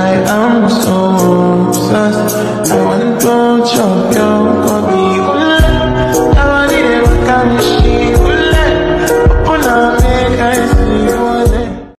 I am so obsessed.